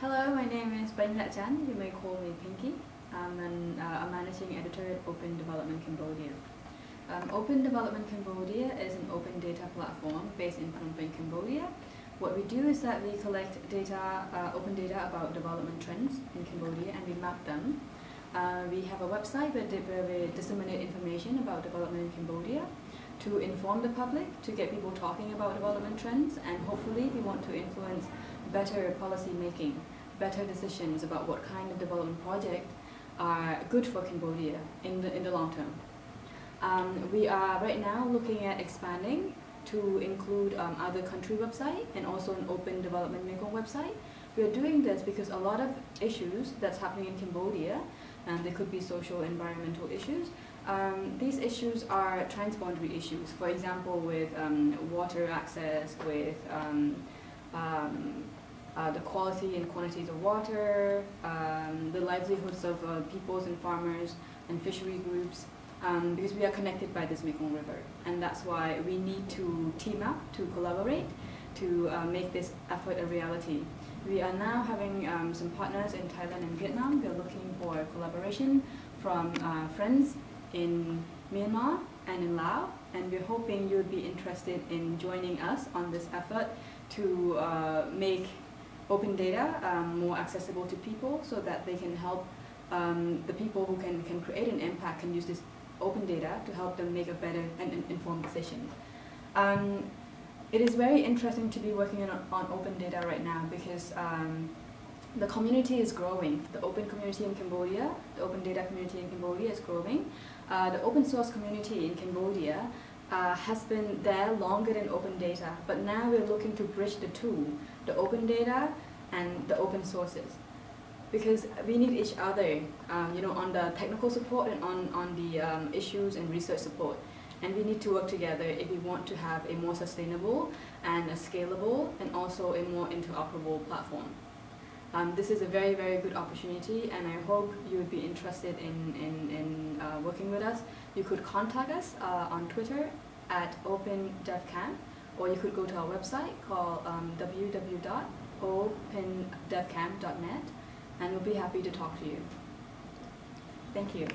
Hello, my name is Penhleak Chan. You may call me Pinkie. I'm an, uh, a managing editor at Open Development Cambodia. Um, open Development Cambodia is an open data platform based in Phnom Penh, Cambodia. What we do is that we collect data, uh, open data about development trends in Cambodia and we map them. Uh, we have a website where we disseminate information about development in Cambodia to inform the public, to get people talking about development trends, and hopefully we want to influence better policy making, better decisions about what kind of development project are good for Cambodia in the, in the long term. Um, we are right now looking at expanding to include um, other country website and also an open development Mekong website. We are doing this because a lot of issues that's happening in Cambodia, and they could be social environmental issues, um, these issues are transboundary issues. For example, with um, water access, with um, um uh, the quality and quantities of water, um, the livelihoods of uh, peoples and farmers and fishery groups, um, because we are connected by this Mekong River. And that's why we need to team up, to collaborate, to uh, make this effort a reality. We are now having um, some partners in Thailand and Vietnam. We're looking for collaboration from uh, friends in Myanmar and in Laos, and we're hoping you would be interested in joining us on this effort to uh, make open data um, more accessible to people so that they can help um, the people who can, can create an impact can use this open data to help them make a better and informed decision. Um, it is very interesting to be working on, on open data right now because um, the community is growing. The open community in Cambodia, the open data community in Cambodia is growing. Uh, the open source community in Cambodia uh, has been there longer than open data, but now we're looking to bridge the two, the open data and the open sources. Because we need each other, um, you know, on the technical support and on, on the um, issues and research support. And we need to work together if we want to have a more sustainable and a scalable and also a more interoperable platform. Um, this is a very, very good opportunity and I hope you would be interested in, in, in uh, working with us. You could contact us uh, on Twitter at OpenDevCam or you could go to our website called um, www.opendevcam.net and we'll be happy to talk to you. Thank you.